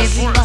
Forrest,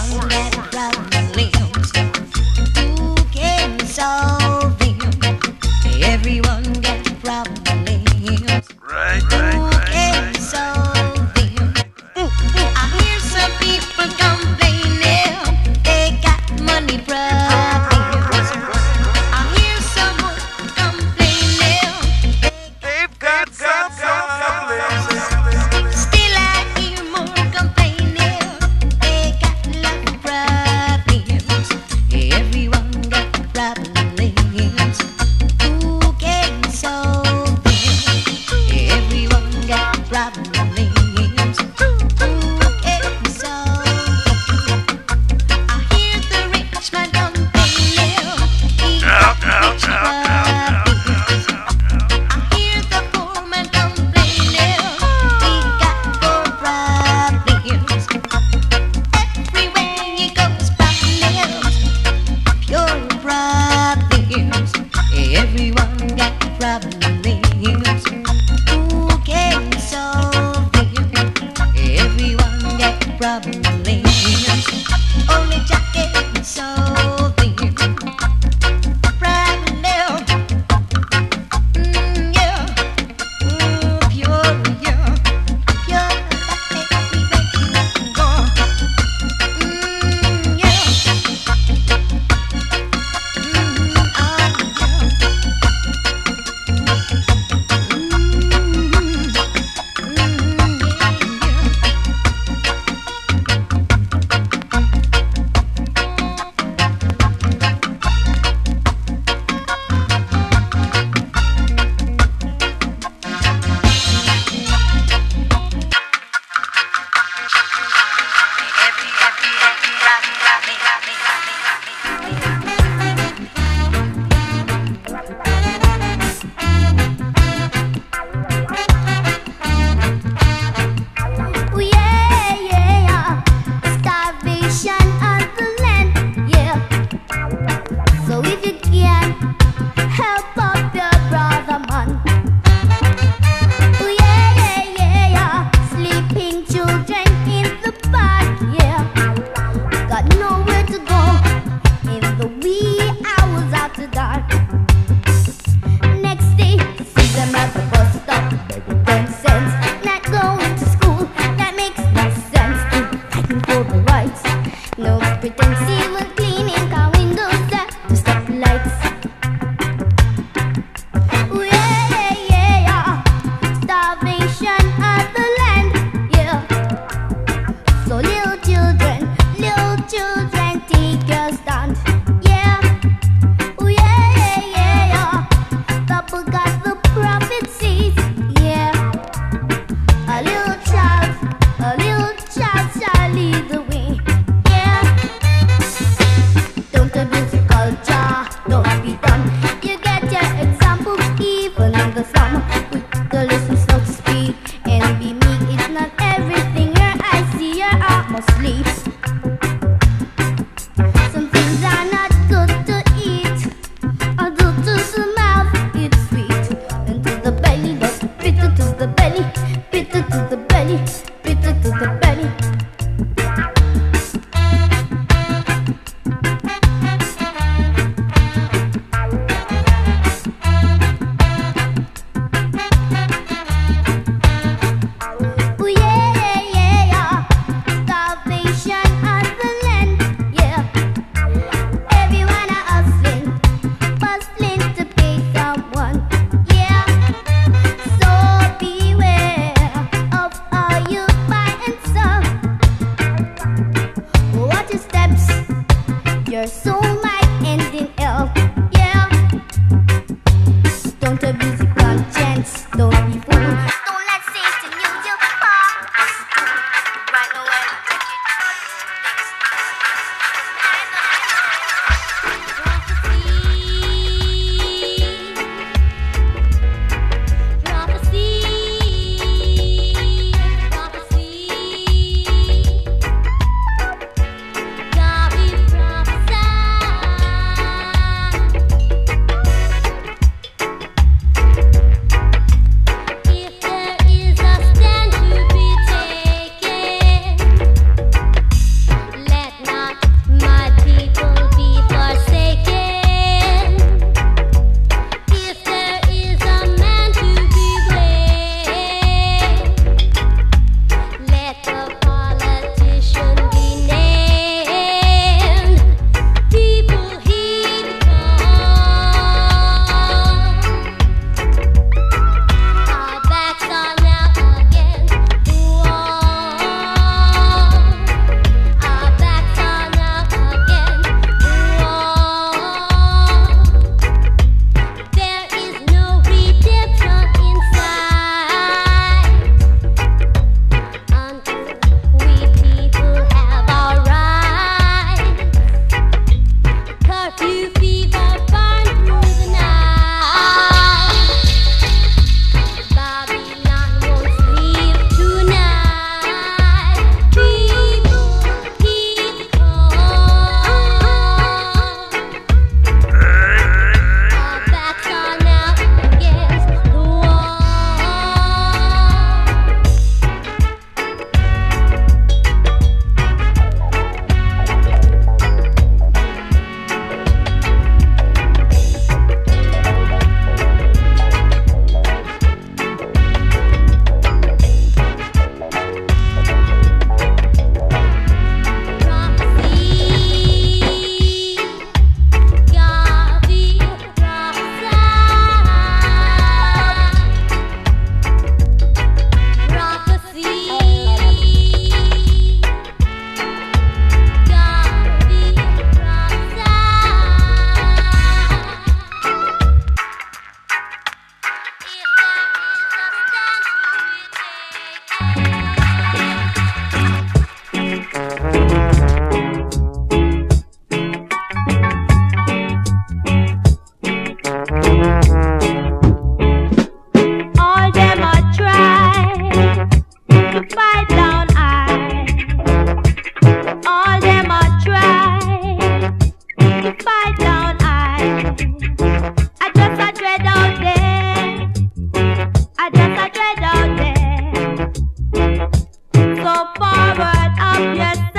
cambias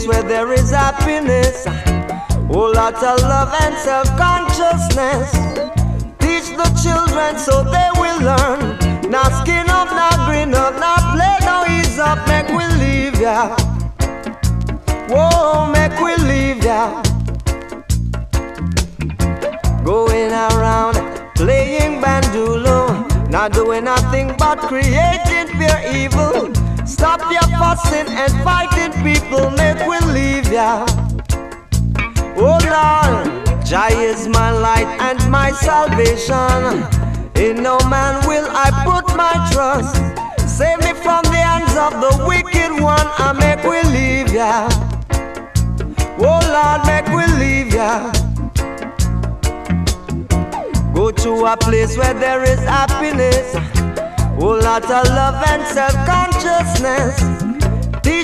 place where there is happiness, whole lot of love and self consciousness. Teach the children so they will learn. Not skin up, not green up, not play, no ease up, make we leave ya. Whoa, make we leave ya. Going around playing bandulo, not doing nothing but creating pure evil. Stop your fussing and fighting people make we leave ya. Oh Lord, Jah is my light and my salvation. In no man will I put my trust. Save me from the hands of the wicked one. I make we leave ya. Oh Lord, make we leave ya. Go to a place where there is happiness, oh, whole lot of love and self-consciousness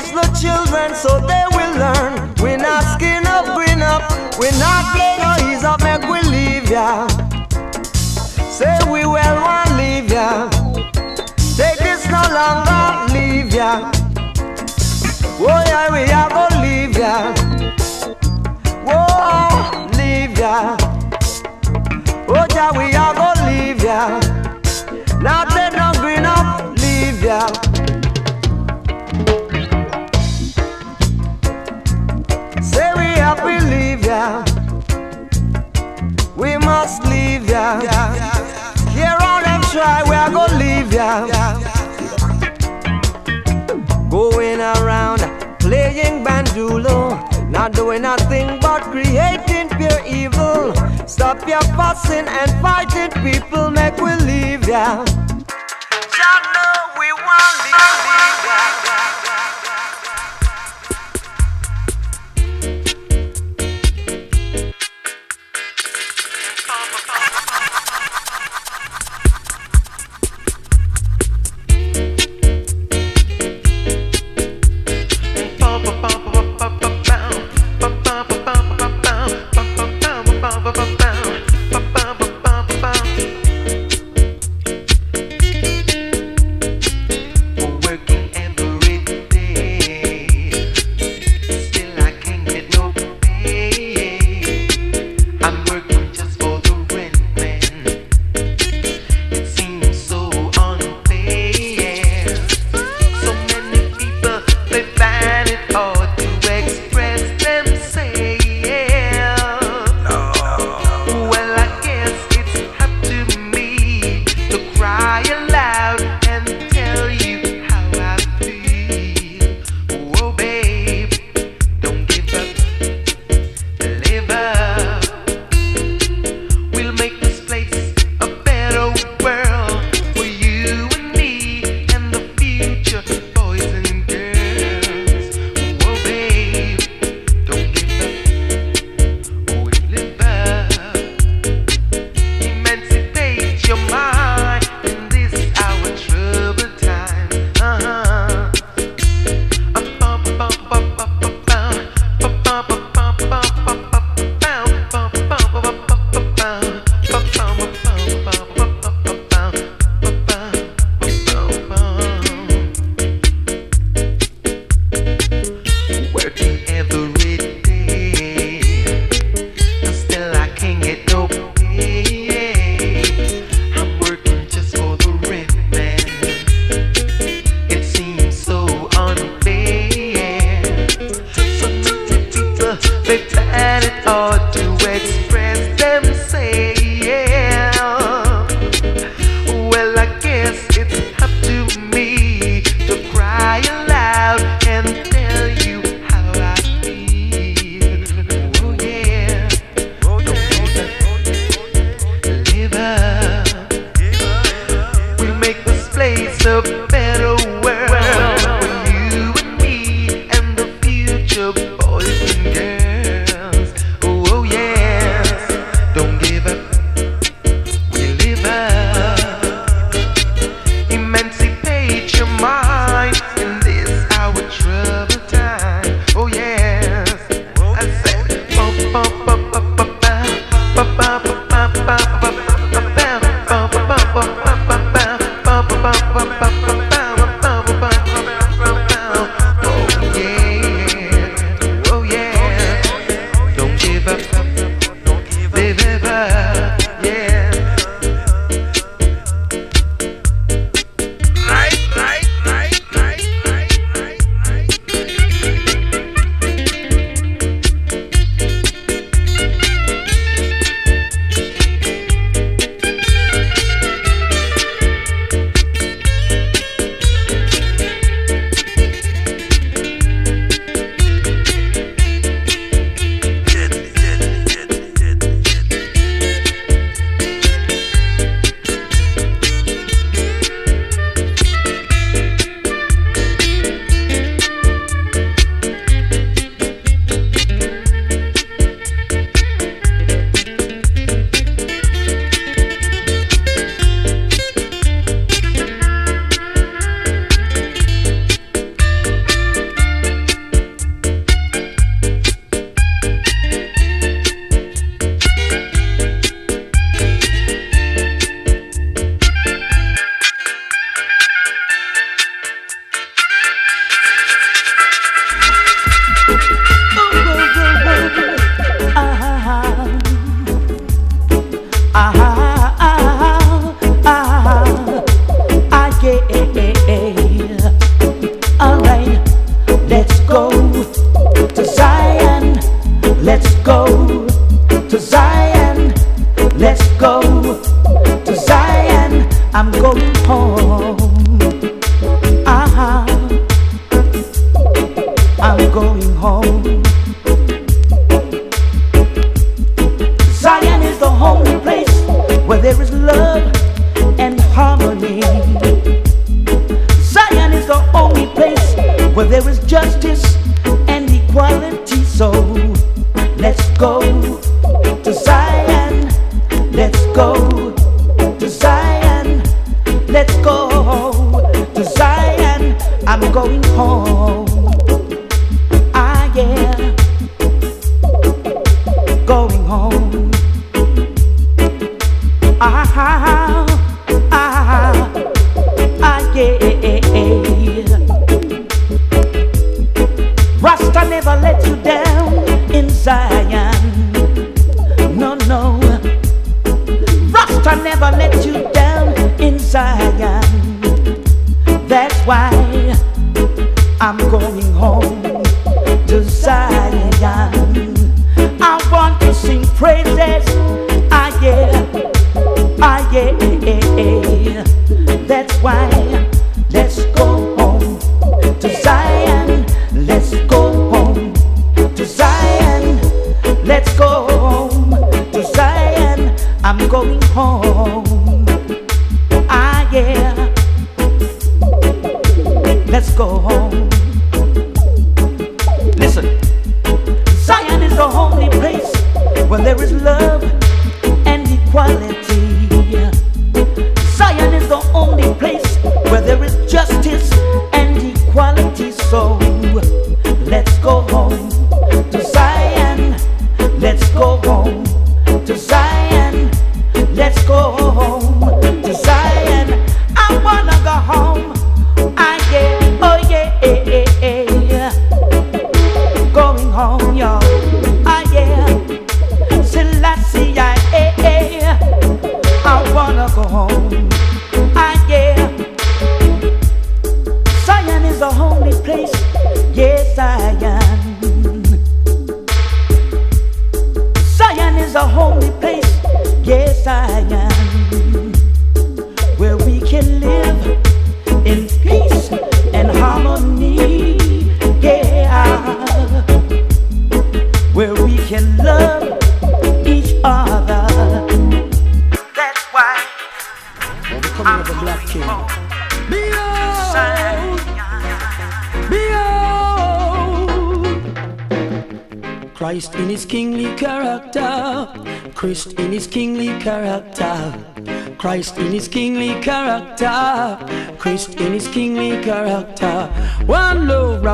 teach the children so they will learn. We're not skin up, up. We're not play no ease up, make we leave ya. Say we well want leave ya. Take this no longer, leave ya. Oh yeah, we are gonna leave ya. Whoa, oh, leave ya. Oh yeah, we are gonna leave ya. Now they no green up, leave ya. We must leave ya. Here on them try, we are gonna leave ya. Going around playing bandulo, not doing nothing but creating pure evil. Stop your fussing and fighting people, make we leave ya.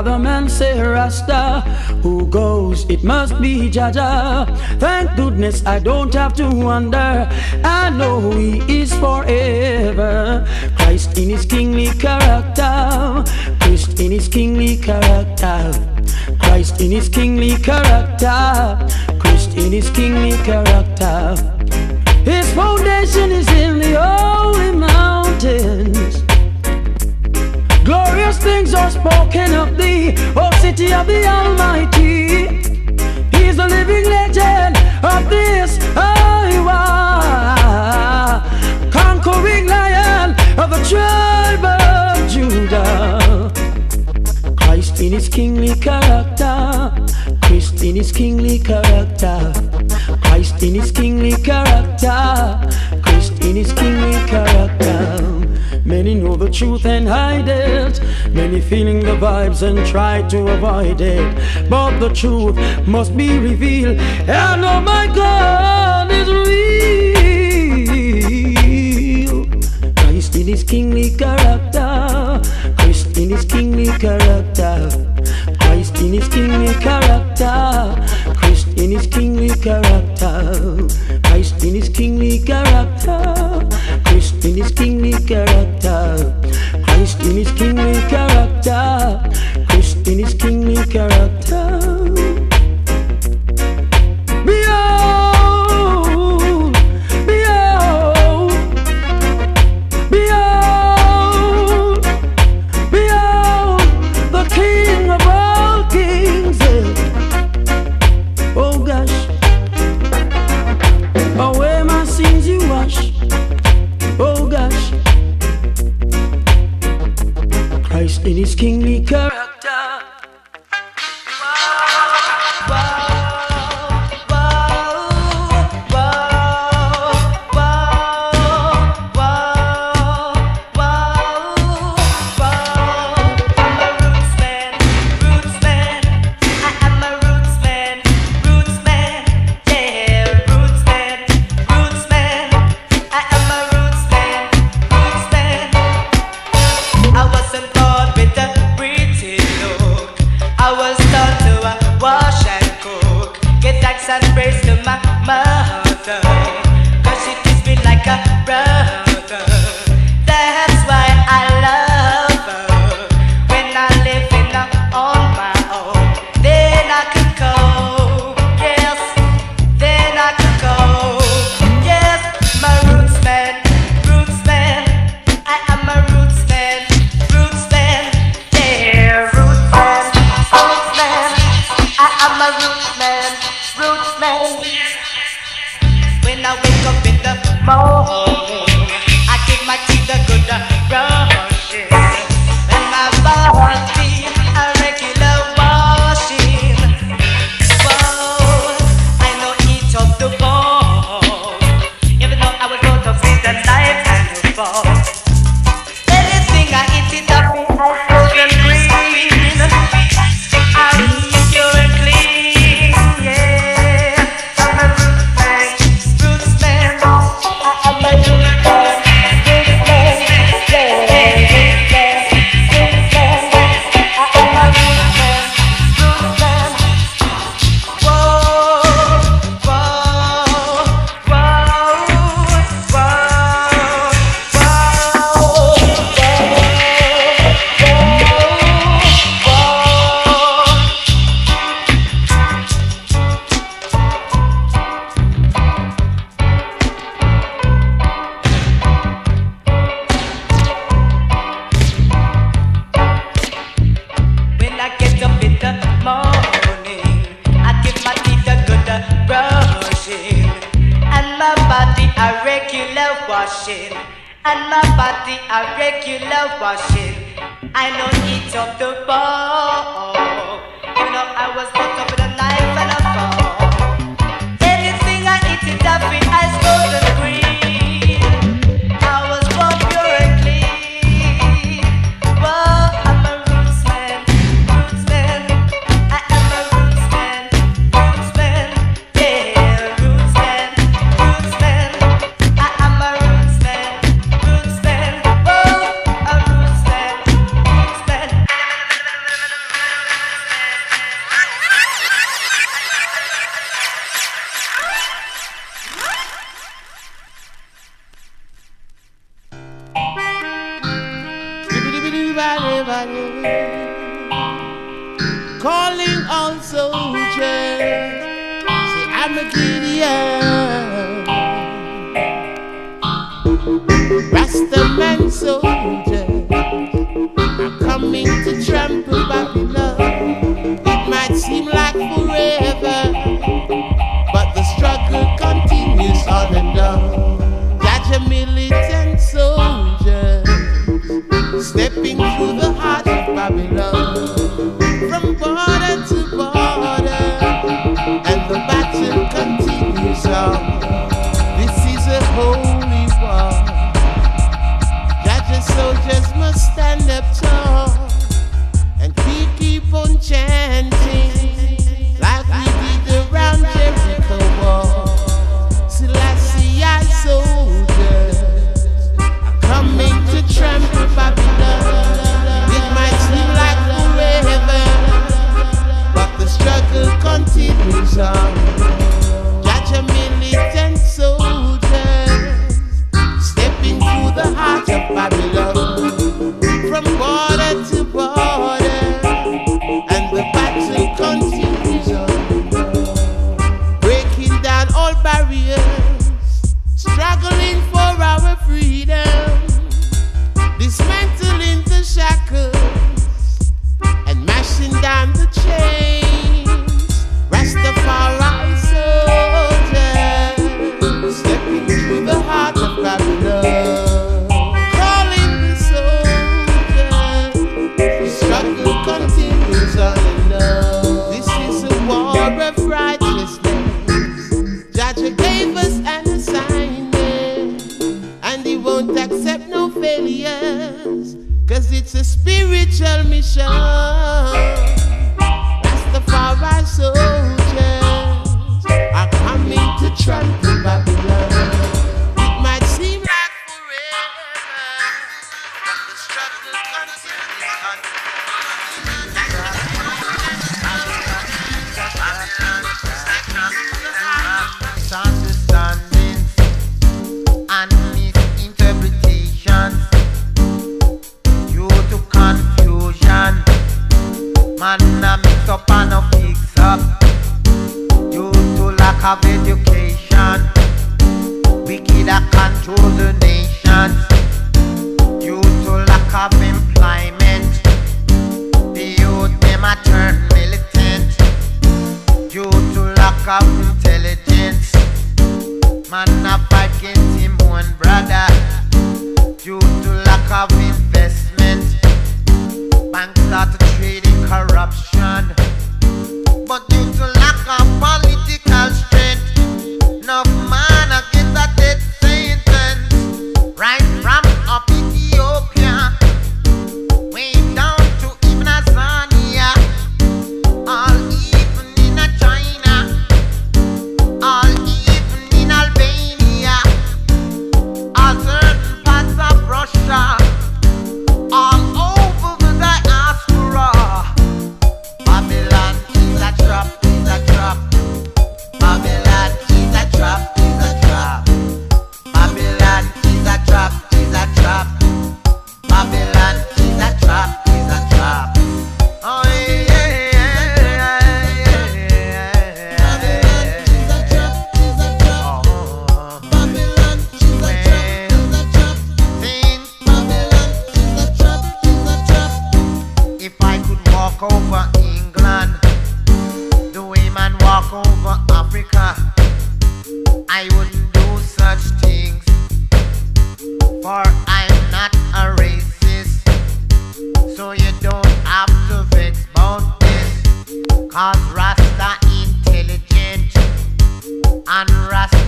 Love, man say Rasta, who goes, it must be Jah Jah. Thank goodness I don't have to wonder, I know he is forever. Christ in his kingly character, Christ in his kingly character. Christ in his kingly character, Christ in his kingly character. His foundation is in the holy mountains. Things are spoken of thee, O city of the Almighty. He's the living legend of this Iowa, conquering lion of the tribe of Judah. Christ in his kingly character, Christ in his kingly character, Christ in his kingly character, Christ in his kingly character. Many know the truth and hide it, many feeling the vibes and try to avoid it. But the truth must be revealed, and oh my God is real. Christ in his kingly character, Christ in his kingly character, Christ in his kingly character, Christ in his kingly character, Christ in his kingly character, in his kingly character, Christ in his kingly character, Christ in his kingly character.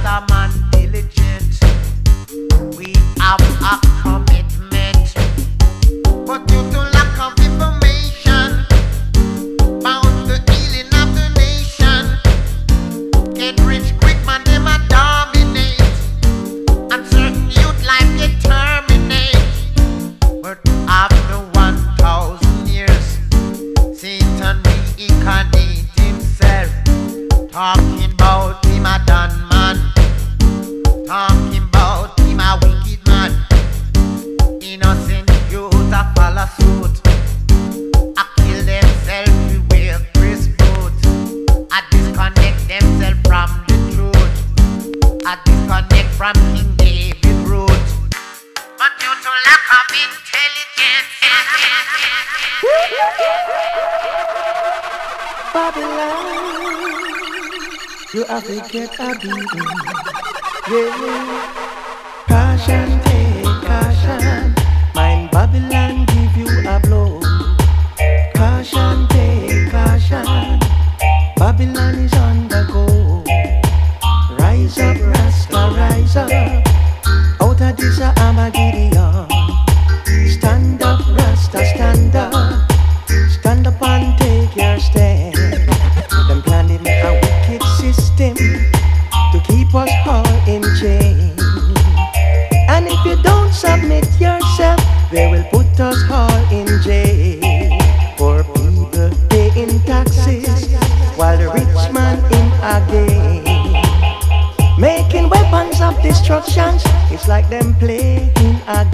Rasta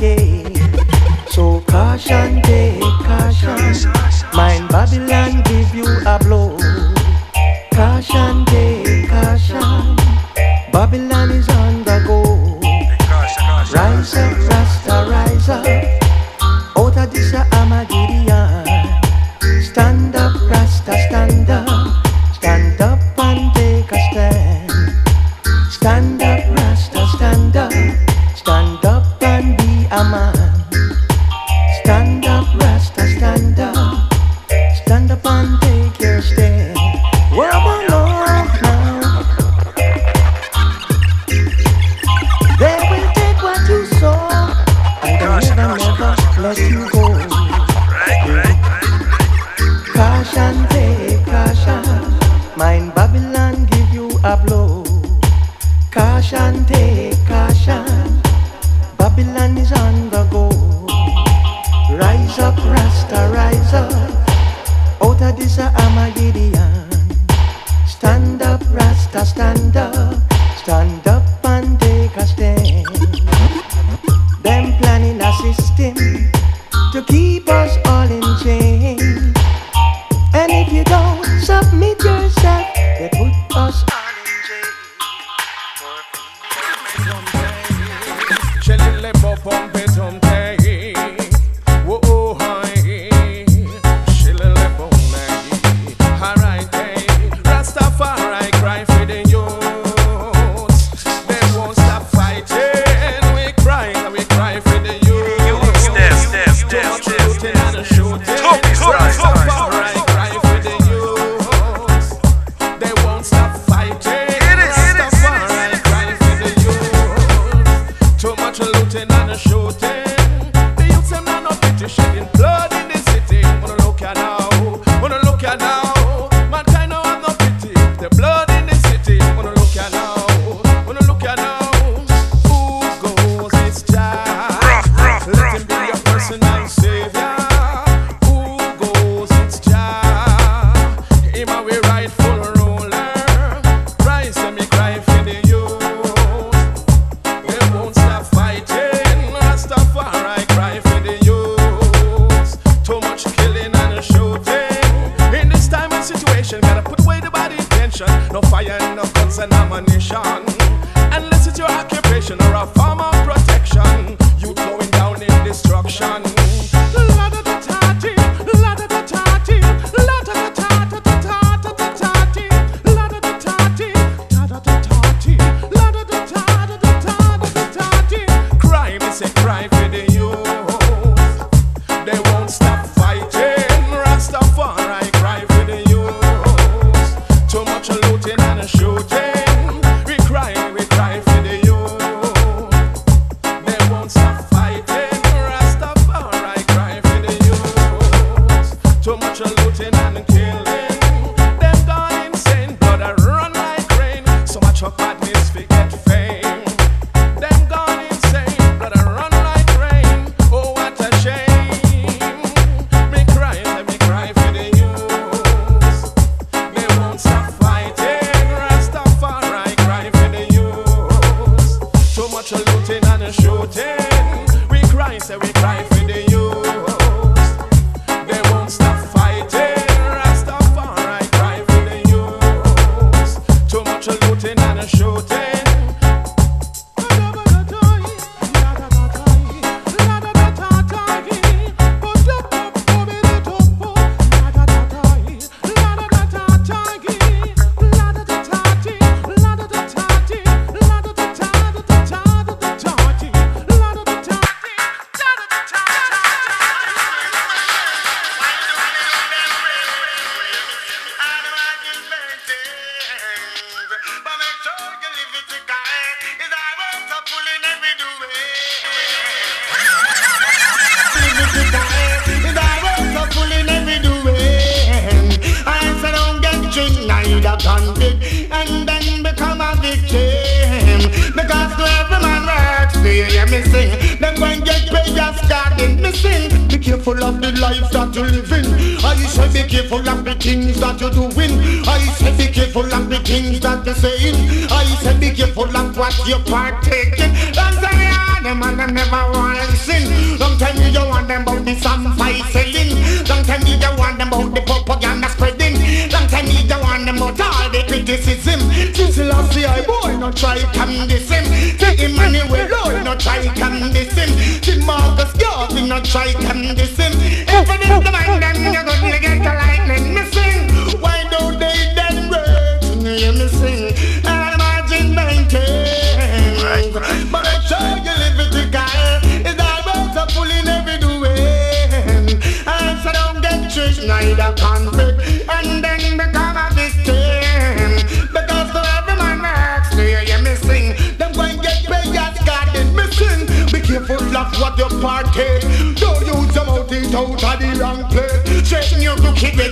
a say we cry for the your partner. out of the wrong place. Checking your it.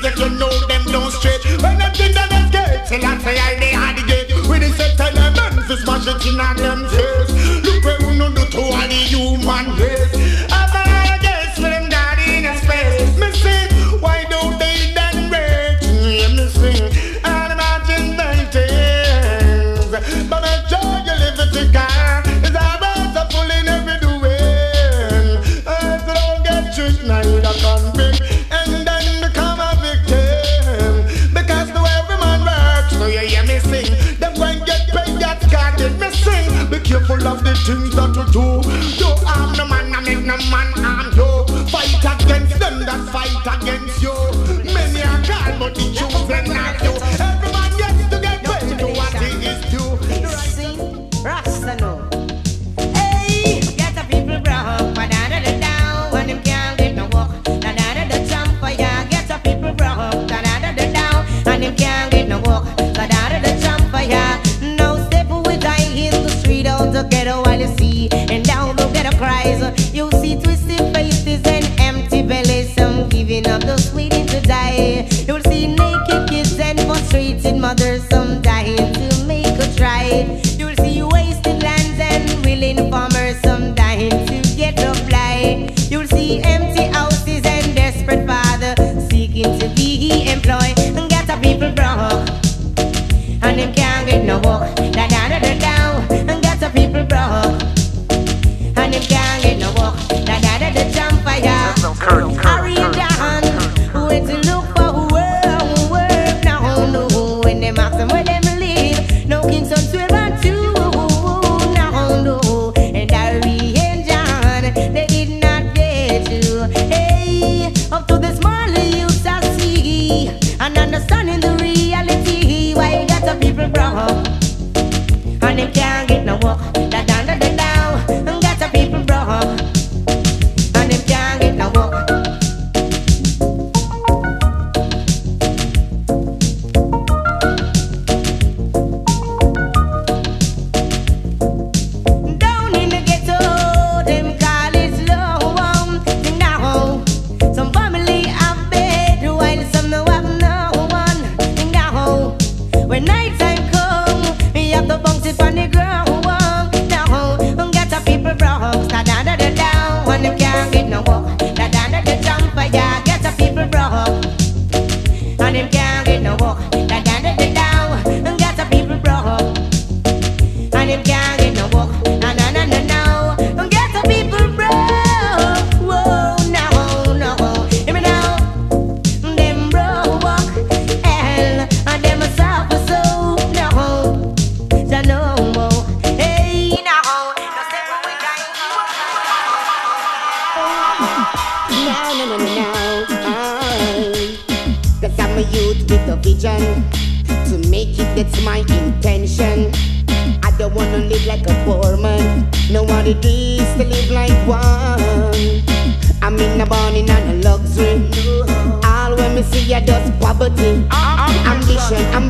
one man and you. Fight against them that fight against you.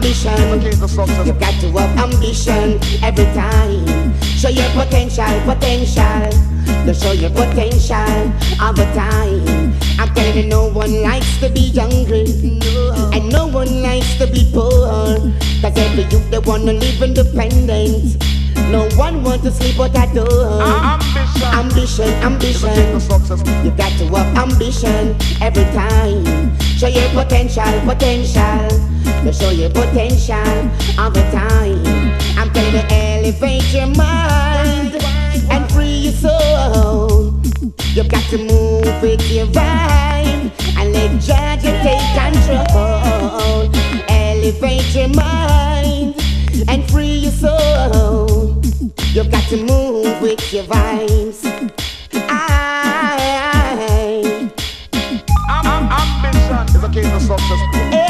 Ambition, ambition. You got to have ambition every time. Show your potential, potential. To show your potential all the time. I'm telling you, no one likes to be hungry. And no one likes to be poor. Cause every youth they wanna live independent. No one wants to sleep out at door. Ambition, ambition. You got to have ambition every time. Show your potential, potential. To show your potential all the time. I'm telling you, elevate your mind and free your soul. You've got to move with your vibe and let Jah Jah take control. Elevate your mind and free your soul. You've got to move with your vibes. I, Ambition is a key to success.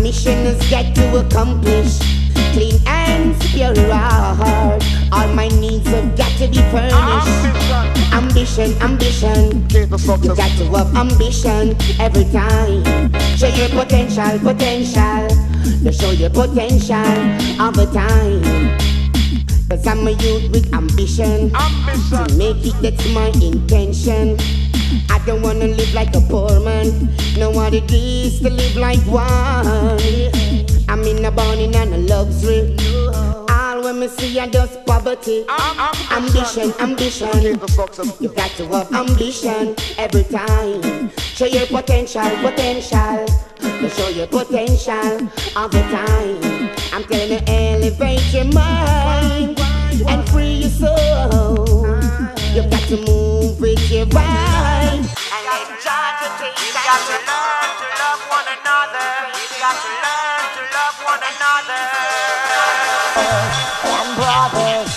Mission is got to accomplish clean hands, pure heart. All my needs have got to be furnished. Ambition, ambition. You got to have ambition every time. Show your potential, potential. You show your potential all the time. Cause I'm a youth with ambition. To make it, that's my intention. I don't wanna live like a poor man. Know what it is to live like one. I'm in a burning and a luxury. All when me see I just poverty. Ambition, ambition. You got to have ambition every time. Show your potential, potential. Show your potential all the time. I'm telling you, elevate your mind and free your soul. You got to move with your vibe. And let Jah Jah take We've got to learn to love one another. You've got to learn to love one another. One brothers,